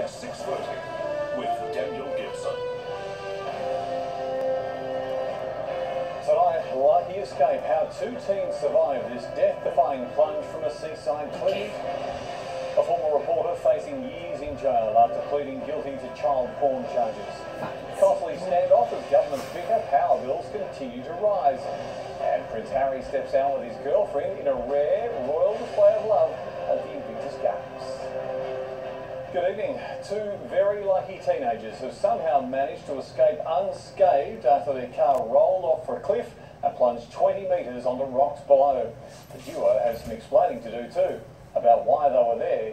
at 6.30 with Daniel Gibson. Tonight, lucky escape. How two teens survived this death-defying plunge from a seaside cliff. A former reporter facing years in jail after pleading guilty to child porn charges. Costly standoff as government bicker, power bills continue to rise. And Prince Harry steps out with his girlfriend in a rare royal Good evening. Two very lucky teenagers have somehow managed to escape unscathed after their car rolled off a cliff and plunged 20 metres onto rocks below. The duo has some explaining to do too about why they were there